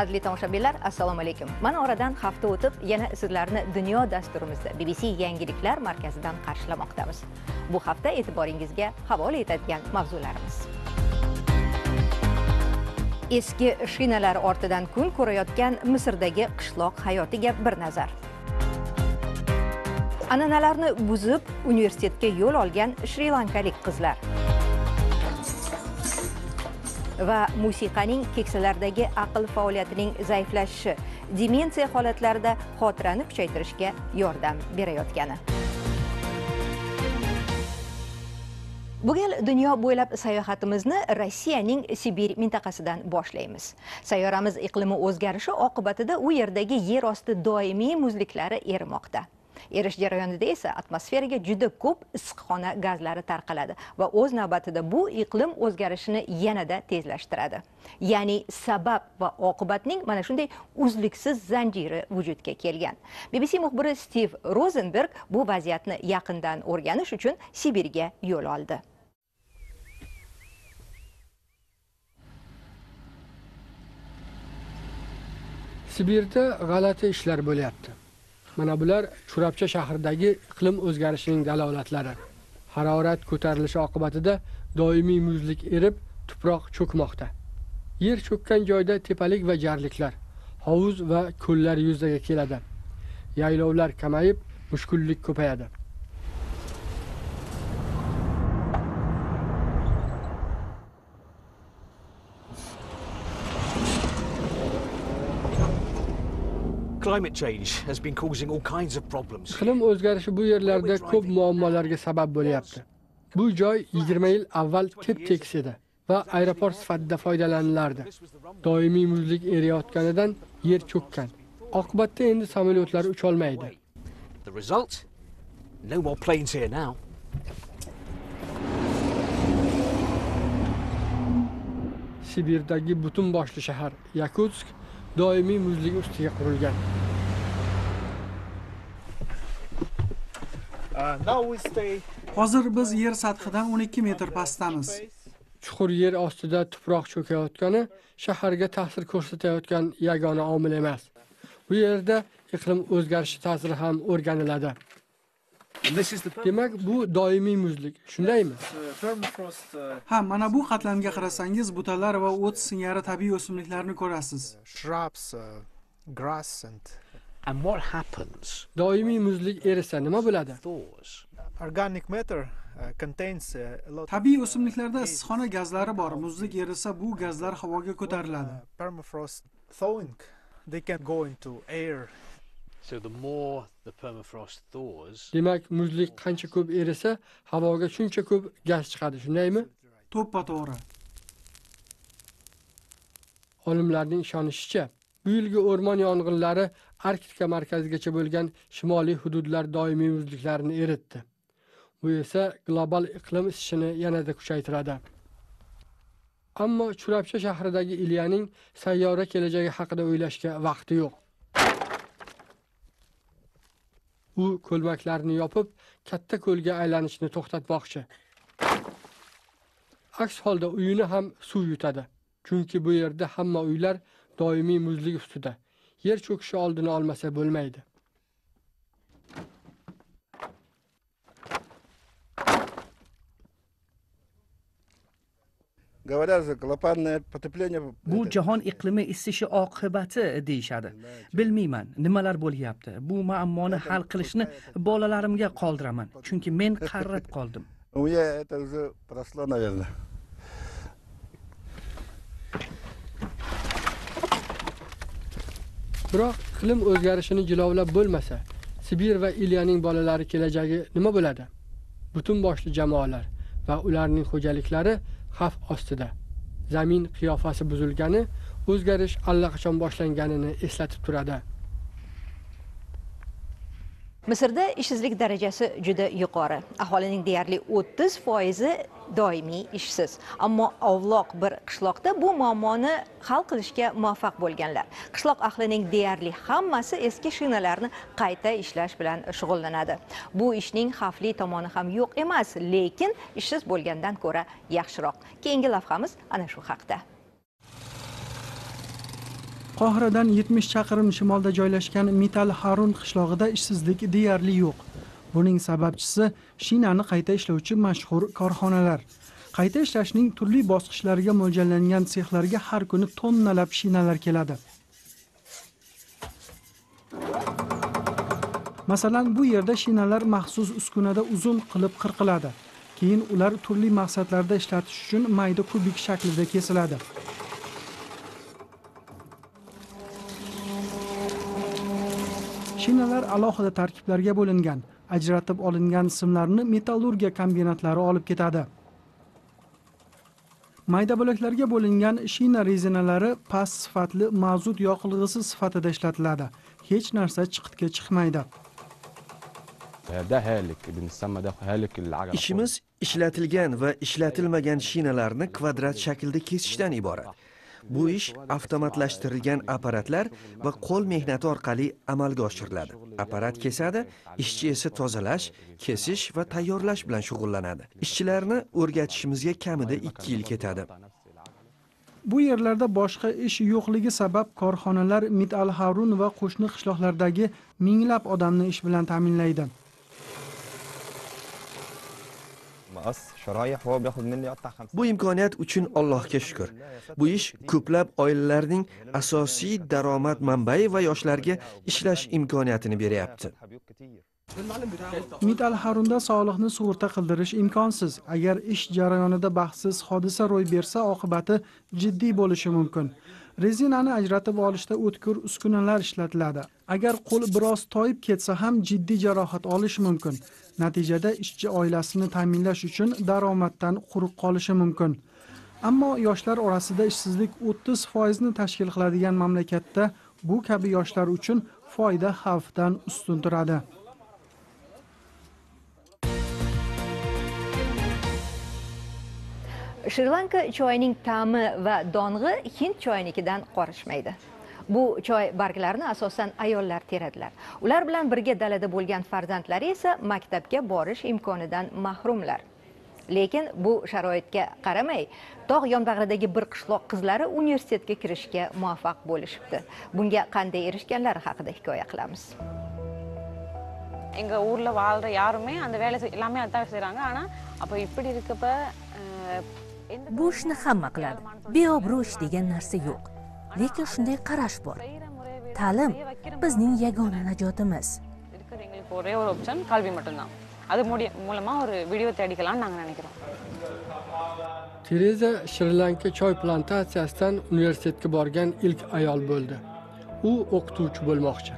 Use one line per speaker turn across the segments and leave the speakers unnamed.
qadrli tomoshabinlar assalomu alaykum. Mana oradan hafta o'tib yana sizlarni dunyo dasturimizda bbc yangiliklar markazidan qarshilamoqdamiz bu hafta e'tiboringizga havola etadigan mavzularimiz. Eski shinalar ortidan kun ko'rayotgan misrdagi qishloq hayotiga bir nazar. An'analarni buzib universitetga yo'l olgan shri lankalik qizlar. Va musiqaning keksalardagi aql faoliyatining zaiflashishi demensiya holatlarida xotirani kuchaytirishga yordam berayotgani. Bu gal dunyo bo'ylab sayohatimizni rossiyaning sibir mintaqasidan boshlaymiz. Sayyoramiz iqlimi o'zgarishi oqibatida u yerdagi yer osti doimiy muzliklari erimoqda. Erish jarayonida esa atmosferaga juda ko'p issiqxona gazlari tarqaladi va o'z navbatida bu iqlim o'zgarishini yanada tezlashtiradi. Ya'ni sabab va oqibatning mana shunday uzluksiz zanjiri vujudga kelgan. Bbc muxbiri stiv rozenberg bu vaziyatni yaqindan o'rganish uchun sibirga yo'l oldi.
Sibirda g'alati ishlar bo'lyapti. Mana bular churabcha shahridagi iqlim o'zgarishining dalolatlari harorat ko'tarilishi oqibatida doimiy muzlik erib tuproq cho'kmoqda. Yer cho'kkan joyda tepalik va jarliklar hovuz va ko'llar yuzaga keladi. Yaylovlar kamayib mushkullik ko'payadi. Iqlim o'zgarishi bu yerlarda ko'p muammolarga sabab bo'lyapti. Bu joy 20 yil avval tep tekis edi va aeroport sifatida foydalanilardi doimiy muzlik eriyotganidan yer cho'kkan. Oqibatda endi samolyotlar ucholmaydi.
The result? No more planes here now.
sibirdagi butun boshli shahar yakutsk doimiy muzlik ustiga qurilgan.
Uh, now we stay
Hozir biz yer sathidan 12 metr pastdamiz.
chuqur yer ostida tuproq cho'kayotgani shaharga ta'sir ko'rsatayotgan yagona omil emas. Bu yerda iqlim o'zgarishi ta'siri ham o'rganiladi demak bu doimiy muzlik shundaymi
Ha, mana bu qatlamga qarasangiz butalar va o't singari tabiiy o'simliklarni ko'rasiz.
shrubs, uh, grass, and
And what happens?
doimiy muzlik erisa nima bo'ladi
organic matter uh, contains uh,
Tabiiy o'simliklarda issiqxona gazlari bor. Muzlik erisa bu gazlar havoga ko'tariladi.
permafrost thawing. They can go into air.
Demak muzlik qancha ko'p erisa havoga shuncha ko'p gaz chiqadi shundaymi?
To'ppa to'g'ri.
olimlarning ishonishicha bu yilgi o'rmon yong'inlari arktika markazigacha bo'lgan shimoliy hududlar doimiy muzliklarni eritdi. Bu esa global iqlim isishini yanada kuchaytiradi. Ammo churabcha shahridagi ilyaning sayyora kelajagi haqida o'ylashga vaqti yo'q u ko'lmaklarni yopib katta ko'lga aylanishni to'xtatmoqchi. Aks holda uyini ham suv yutadi chunki bu yerda hamma uylar doimiy muzlik ustida. Yer cho'kishi oldini olmasa bo'lmaydi.
Bu jahon iqlimi isishi oqibati deyishadi bilmayman nimalar bo'lyapti? Bu muammoni hal qilishni bolalarimga qoldiraman chunki men qarib qoldim.
У меня это уже прошло, наверное.
biroq iqlim o'zgarishini jilovlab bo'lmasa sibir va ilyaning bolalari kelajagi nima bo'ladi? Butun boshli jamoalar va ularning xo'jaliklari xavf ostida. Zamin qiyofasi buzilgani o'zgarish allaqachon boshlanganini eslatib turadi.
Misrda ishsizlik darajasi juda yuqori. Aholining deyarli 30 foizi doimiy ishsiz. Ammo ovloq bir qishloqda bu muammoni hal qilishga muvaffaq bo'lganlar. Qishloq ahlining deyarli hammasi eski shinalarni qayta ishlash bilan shug'ullanadi. Bu ishning xavfli tomoni ham yo'q emas lekin ishsiz bo'lgandan ko'ra yaxshiroq. Keyingi lavhamiz ana shu haqda.
Qohiradan 70 chaqirim shimolda joylashgan metal harun qishlog'ida ishsizlik deyarli yo'q. Buning sababchisi shinani qayta ishlovchi mashhur korxonalar. Qayta ishlashning turli bosqichlariga mo'ljallangan sexlarga har kuni tonnalab shinalar keladi. Masalan bu yerda shinalar maxsus uskunada uzun qilib qirqiladi. Keyin ular turli maqsadlarda ishlatish uchun mayda kubik shaklida kesiladi. shinalar alohida tarkiblarga bo'lingan ajratib olingan simlarni metallurgiya kombinatlari olib ketadi. Mayda bo'laklarga bo'lingan shina rezinalari past sifatli mazut yoqilg'isi sifatida ishlatiladi. Hech narsa chiqitga chiqmaydi.
Ishimiz ishlatilgan va ishlatilmagan shinalarni kvadrat shaklda kesishdan iborat. Bu ish avtomatlashtirilgan apparatlar va qo'l mehnati orqali amalga oshiriladi. Apparat kesadi ishchi esa tozalash kesish va tayyorlash bilan shug'ullanadi. Ishchilarni o'rgatishimizga kamida ikki yil ketadi.
Bu yerlarda boshqa ish yo'qligi sabab korxonalar mit al harun va qo'shni qishloqlardagi minglab odamni ish bilan ta'minlaydi.
bu imkoniyat uchun allohga shukur bu ish ko'plab oilalarning asosiy daromad manbai va yoshlarga ishlash imkoniyatini beryapti.
Umid al harunda solihni sug'urta qildirish imkonsiz. Agar ish jarayonida baxtsiz hodisa ro'y bersa oqibati jiddiy bo'lishi mumkin. Rezinani ajratib olishda o'tkir uskunalar ishlatiladi. Agar qo'l biroz toyib ketsa ham jiddiy jarohat olish mumkin. Natijada ishchi oilasini ta'minlash uchun daromaddan quruq qolishi mumkin. Ammo yoshlar orasida ishsizlik 30 foizni tashkil qiladigan mamlakatda bu kabi yoshlar uchun foyda xavfdan ustun turadi.
shri lanka choyining ta'mi va dong'i hind choyinikidan qorishmaydi bu choy barglarini asosan ayollar teradilar ular bilan birga dalada bo'lgan farzandlari esa maktabga borish imkonidan mahrumlar lekin bu sharoitga qaramay tog' yonbag'ridagi bir qishloq qizlari universitetga kirishga muvaffaq bo'lishibdi bunga qanday erishganlari haqida hikoya qilamiz
எங்கள் ஊரில் வாழ்கிற யாருமே அந்த வேலை செய்- எல்லாமே அதான் செய்கிறாங்க ஆனால் அப்போ இப்படி இருக்கப்ப அஹ், எந்த
bu ishni hamma qiladi beobro' ish degan narsa yo'q lekin shunday qarash bor ta'lim bizning yagona najotimiz
இருக்கிறது எங்களுக்கு ஒரே ஒரு ஆப்ஷன் கல்வி மட்டும்தான் அது மூடி மூலமாக ஒரு வீடியோ தேடிக்கலாம்னு நாங்கள் நினைக்கிறோம்
tereza shri lanka choy plantatsiyasidan universitetga borgan ilk ayol bo'ldi u o'qituvchi bo'lmoqchi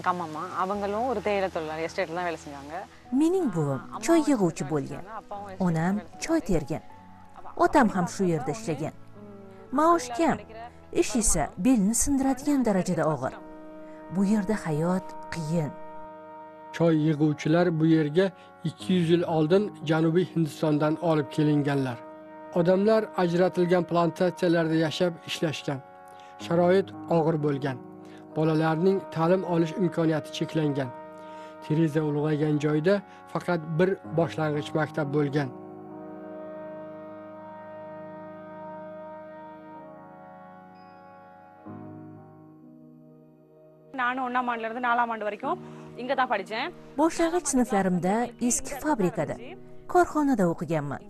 எனக்கு அம்மா அம்மா அவங்களும் ஒரு தேயிலை தொழிலாளி எஸ்டேட்டில் தான் வேலை செஞ்சாங்க
mening buvam choy yig'uvchi bo'lgan onam choy tergan otam ham shu yerda ishlagan maosh kam ish esa belni sindiradigan darajada og'ir bu yerda hayot qiyin
choy yig'uvchilar bu yerga 200 yil oldin janubiy hindistondan olib kelinganlar odamlar ajratilgan plantatsiyalarda yashab ishlashgan sharoit og'ir bo'lgan bolalarning ta'lim olish imkoniyati cheklangan tereza ulg'aygan joyda faqat bir boshlang'ich maktab bo'lgan
நானும் ஒன்றாம் ஆண்டுலேருந்து நாலாம் ஆண்டு வரைக்கும் இங்கே தான் படித்தேன்
boshlang'ich sinflarimda eski fabrikada korxonada o'qiganman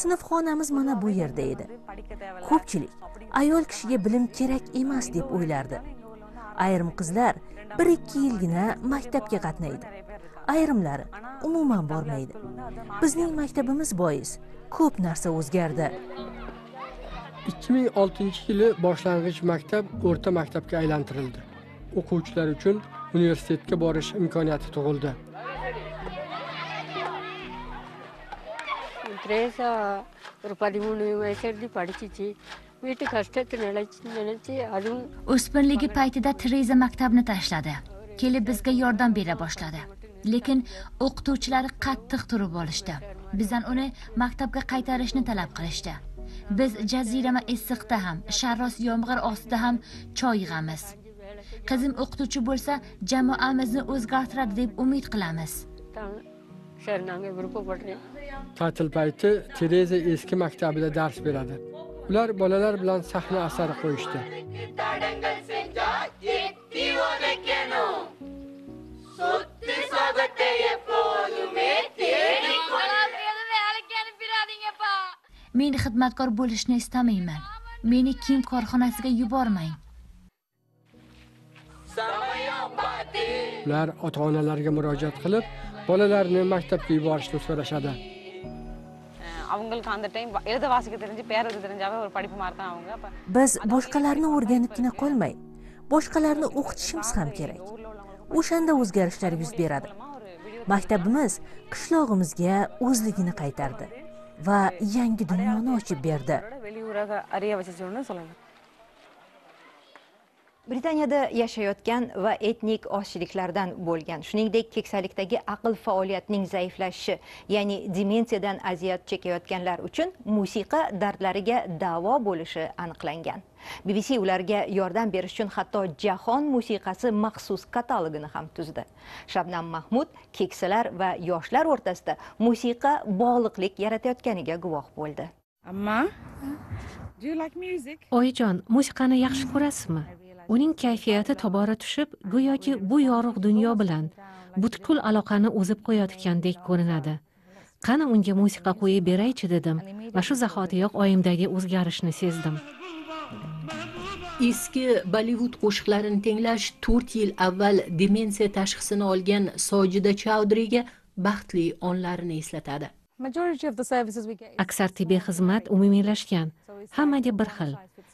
sinfxonamiz mana bu yerda edi ko'pchilik ayol kishiga bilim kerak emas deb o'ylardi ayrim qizlar 1-2 yilgina maktabga qatnaydi. Ayrimlari umuman bormaydi. Bizning maktabimiz bois ko'p narsa o'zgardi.
2006 yili boshlang'ich maktab o'rta maktabga aylantirildi. O'quvchilar uchun universitetga borish imkoniyati tug'ildi.
Teresa, Rupali de Padichichi, படிச்சிச்சு வீட்டு கஷ்டத்தை நினைச்சு நினைச்சு அதுவும்
o'smirligi paytida tereza maktabni tashladi kelib bizga yordam bera boshladi lekin o'qituvchilari qattiq turib olishdi bizdan uni maktabga qaytarishni talab qilishdi biz jazirama issiqda ham sharros yomg'ir ostida ham choy yig'amiz qizim o'qituvchi bo'lsa jamoamizni o'zgartiradi deb umid qilamiz
sharnanga virupapadne
ta'til payti tereza eski maktabida dars beradi Ular bolalar bilan sahna asari qo'yishdi.
Men xizmatkor bo'lishni istamayman. Meni kiyim korxonasiga yubormang.
Ular ota onalarga murojaat qilib bolalarni maktabga yuborishni so'rashadi
அவங்களுக்கு அந்த டைம் எழுத வாசிக்க தெரிஞ்சு பேர் எழுத தெரிஞ்சாவே ஒரு படிப்பு மாதிரி தான் அவங்க அப்ப
biz boshqalarni o'rganibgina qolmay boshqalarni o'qitishimiz ham kerak o'shanda o'zgarishlar yuz beradi maktabimiz qishlog'imizga o'zligini qaytardi va yangi dunyoni ochib berdi
Britaniyada yashayotgan va etnik ozchiliklardan bo'lgan shuningdek keksalikdagi aql faoliyatining zaiflashishi ya'ni demensiyadan aziyat chekayotganlar uchun musiqa dardlariga davo bo'lishi aniqlangan. Bbc ularga yordam berish uchun hatto jahon musiqasi maxsus katalogini ham tuzdi. Shabnam mahmud keksalar va yoshlar o'rtasida musiqa bog'liqlik yaratayotganiga guvoh bo'ldi.
Amma, do you like music?
oyijon musiqani yaxshi ko'rasizmi uning kayfiyati tobora tushib go'yoki bu yorug' dunyo bilan butkul aloqani uzib qo'yayotgandek ko'rinadi. Qani unga musiqa qo'yib beraychi dedim va shu zahotiyoq oyimdagi o'zgarishni sezdim.
Eski bollivud qo'shiqlarini tinglash to'rt yil avval demensiya tashxisini olgan sojida chaudriga baxtli onlarini eslatadi.
Majority of the services we get
aksar tibbiy xizmat umumiylashgan hammaga bir xil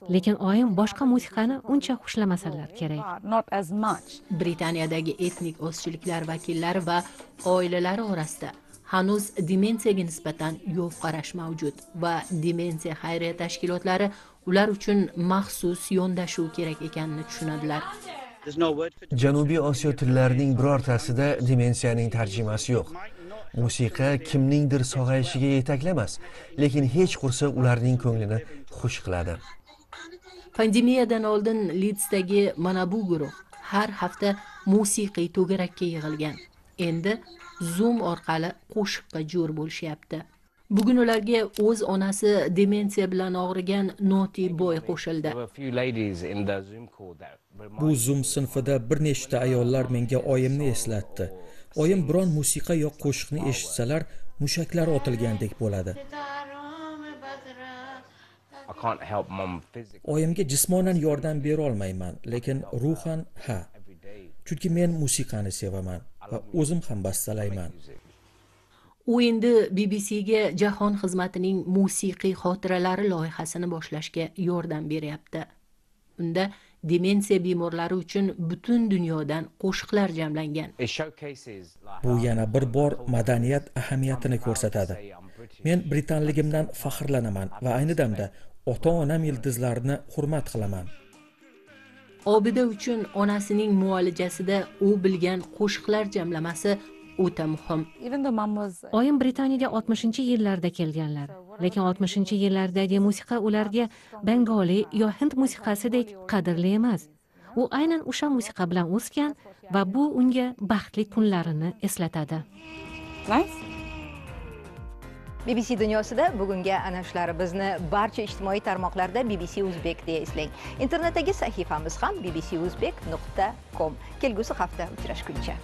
lekin oyim boshqa musiqani uncha xushlamasalar kerak.
Not as much.
britaniyadagi etnik ozchiliklar vakillari va oilalari orasida hanuz demensiyaga nisbatan yo'q qarash mavjud va demensiya xayriya tashkilotlari ular uchun maxsus yondashuv kerak ekanini tushunadilar.
Janubiy osiyo tillarining birortasida demensiyaning tarjimasi yo'q. Musiqa kimningdir sog'ayishiga yetaklamas lekin hech qursa ularning ko'nglini xush qiladi
pandemiyadan oldin lidsdagi mana bu guruh har hafta musiqiy to'garakka yig'ilgan. Endi zoom orqali qo'shiqqa jo'r bo'lishyapti. Bugun ularga o'z onasi demensiya bilan og'rigan noti boy qo'shildi.
Bu zum sinfida bir nechta ayollar menga oyimni eslatdi. Oyim biron musiqa yo qo'shiqni eshitsalar mushaklar otilgandek bo'ladi oyimga jismonan yordam berolmayman lekin ruhan ha. Chunki men musiqani sevaman va o'zim ham bastalayman.
U endi bbcga jahon xizmatining musiqiy xotiralari loyihasini boshlashga yordam beryapti. Unda demensiya bemorlari uchun butun dunyodan qo'shiqlar jamlangan.
Bu yana bir bor madaniyat ahamiyatini ko'rsatadi. men britanligimdan faxrlanaman va ayni damda ota onam yildizlarini hurmat qilaman.
Obida uchun onasining muolajasida u bilgan qo'shiqlar jamlamasi o'ta muhim.
Oyim britaniyaga 60 yillarda kelganlar. Lekin 60 yillardagi musiqa ularga bengoliy yo hind musiqasidek qadrli emas. U aynan o'sha musiqa bilan o'sgan va bu unga baxtli kunlarini eslatadi.
Nice.
Bbc dunyosida bugungi ana shular bizni barcha ijtimoiy tarmoqlarda bbc uzbek deya eslang. Internetdagi sahifamiz ham bbc uzbek nuqta com. Kelgusi hafta uchrashguncha.